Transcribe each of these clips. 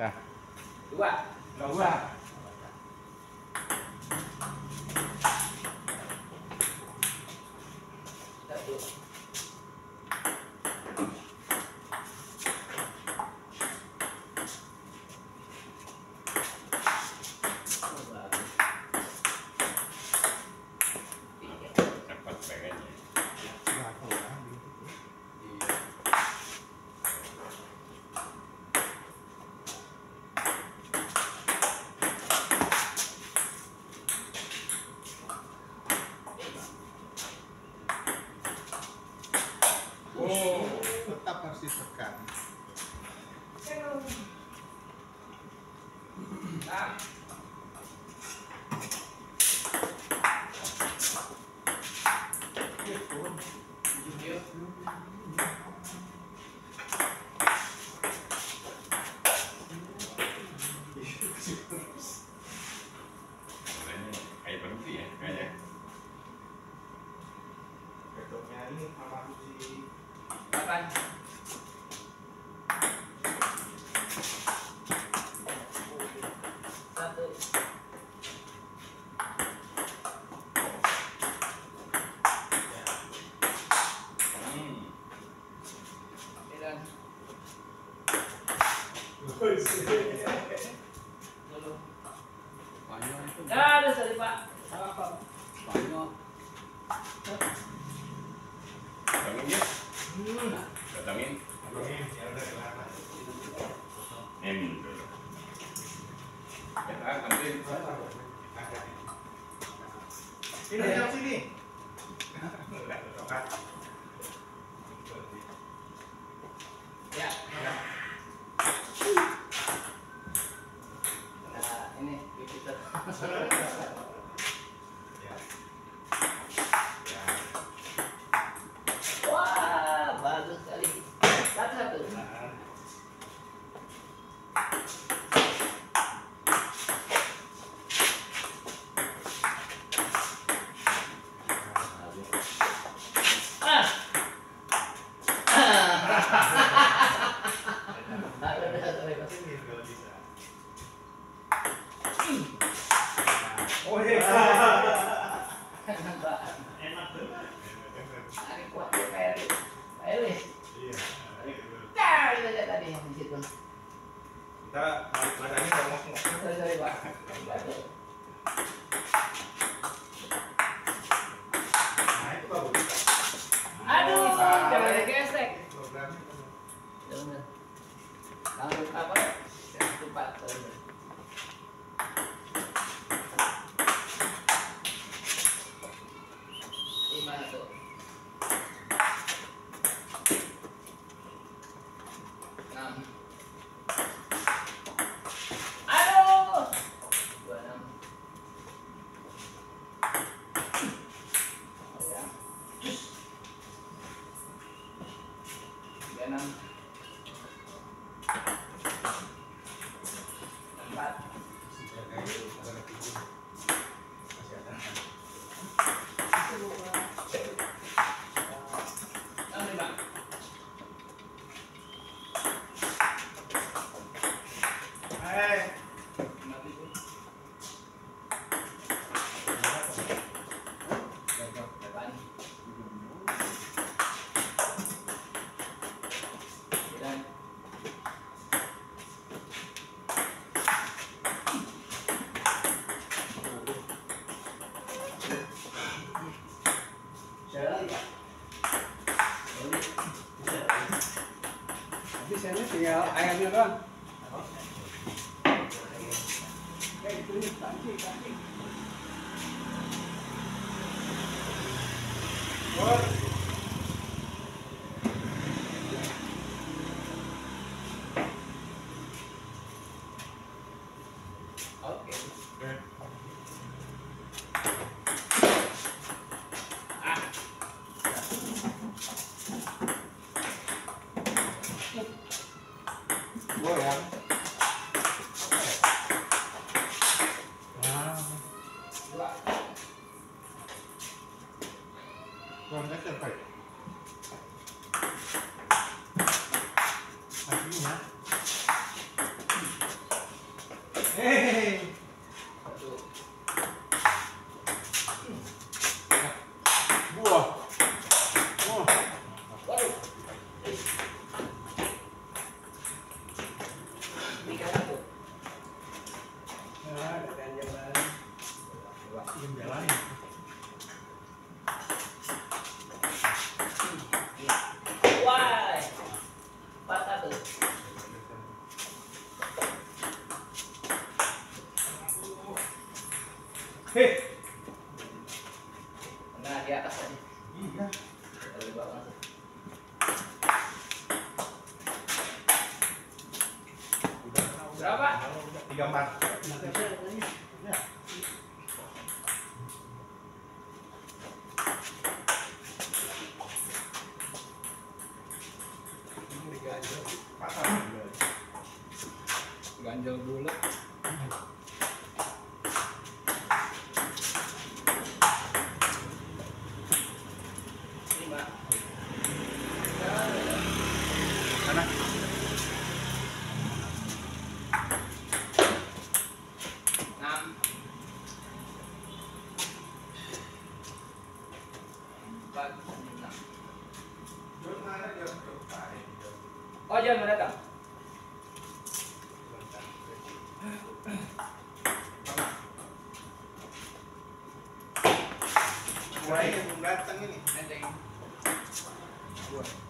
dạ. Đúng ạ? Đúng, đúng ạ ditekan. Yuk. Sebenarnya kayak berhenti ya kayaknya. Kedoknya ini sama 三，二，三，四，五，六，七，ah, ambil. Sini, yang sini. Oh, iya. Enak ini kuat ya, Pak. Iya. Kita lihat tadi di situ. Kita badannya ngomong. Sorry, sorry, Pak. sẽ năm bắt Hey! anh anh chưa đó What? これだけやっぱり Berapa? Tiga empat. Ya. Ini diganjel. Patah. Ganjel dulu. Oh jangan mendatang. Mulai belum datang ini. Enteng. Enam.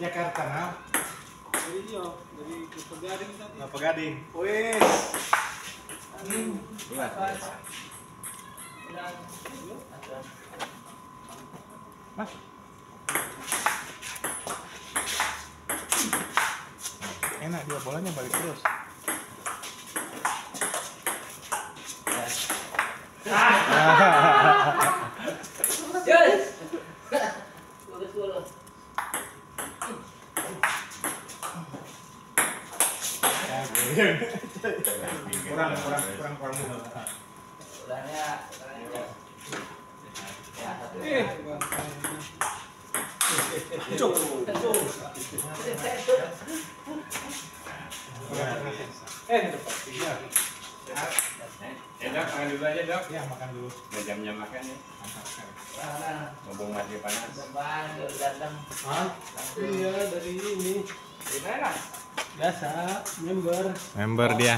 Jakarta, nah. Dari dia, dari Pegading tadi. Kelapa Gading. Wih. Delapan. Sembilan. Ada. Mas. Enak dia bolanya balik terus. Yes. Kurang, kurang, kurang, kurang. Ya. Eh, Cuk. eh, dok, makan dulu aja dok. Ya, makan dulu. Udah jamnya makan ya. Mumpung masih panas. depan datang. Hah? Iya, dari ini. Di mana? Biasa, member. Member dia.